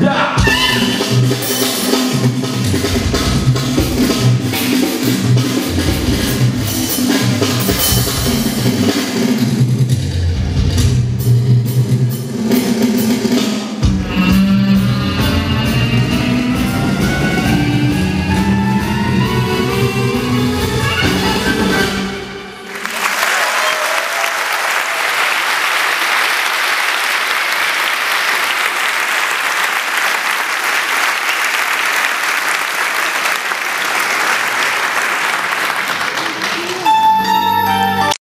Yeah.